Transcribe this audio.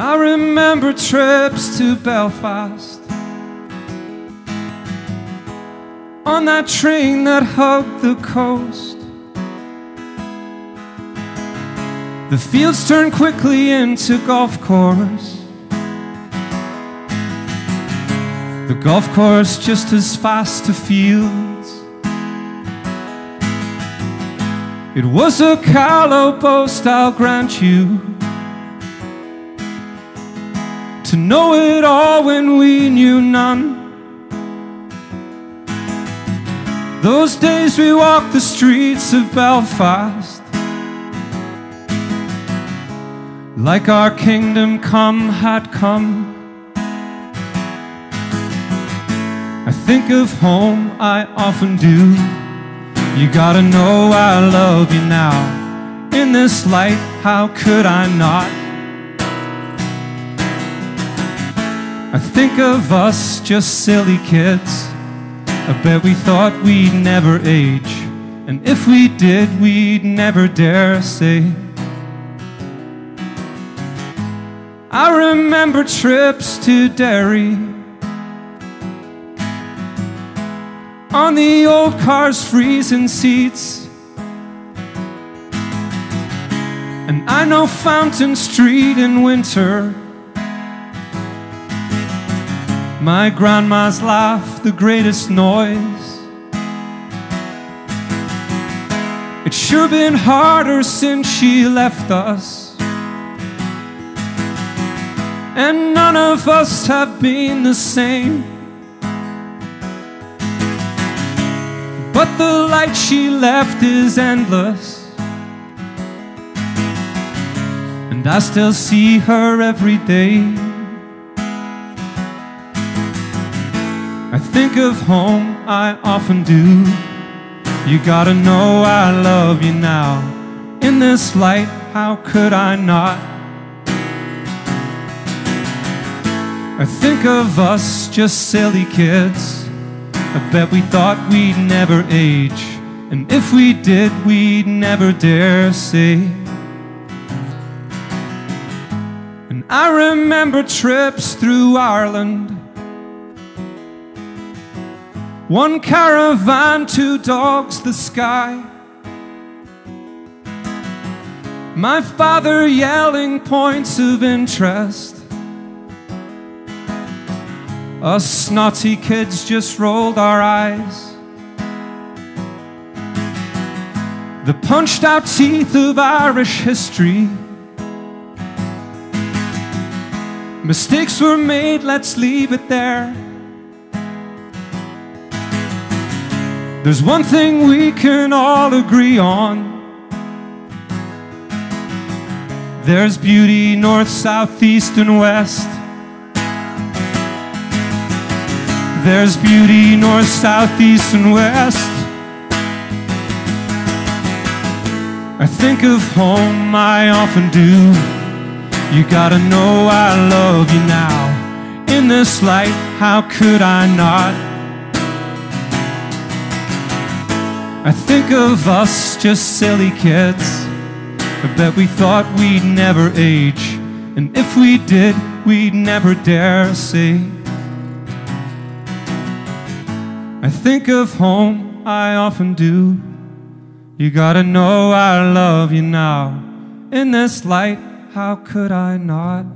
I remember trips to Belfast on that train that hugged the coast. The fields turned quickly into golf course. The golf course just as fast to fields. It was a callow boast, I'll grant you. To know it all when we knew none. Those days we walked the streets of Belfast like our kingdom come had come. I think of home, I often do. You gotta know I love you now. In this light, how could I not? I think of us, just silly kids. I bet we thought we'd never age. And if we did, we'd never dare say. I remember trips to Derry on the old car's freezing seats. And I know Fountain Street in winter. My grandma's laugh, the greatest noise. It's sure been harder since she left us. And none of us have been the same. But the light she left is endless. And I still see her every day. I think of home, I often do. You gotta know I love you now. In this light, how could I not? I think of us, just silly kids. I bet we thought we'd never age. And if we did, we'd never dare say. And I remember trips through Ireland. One caravan, two dogs, the sky. My father yelling points of interest. Us snotty kids just rolled our eyes. The punched out teeth of Irish history. Mistakes were made, let's leave it there. There's one thing we can all agree on. There's beauty north, south, east, and west. There's beauty north, south, east, and west. I think of home, I often do. You gotta know I love you now. In this light, how could I not? I think of us, just silly kids. I bet we thought we'd never age. And if we did, we'd never dare say. I think of home, I often do. You gotta know I love you now. In this light, how could I not?